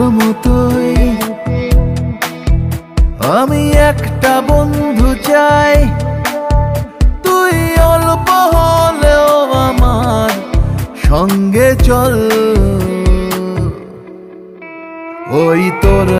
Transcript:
মতোই। আমি একটা বন্ধু চাই। তুই অল্প হলেও আমার সঙ্গে চল। ওই তোর